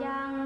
央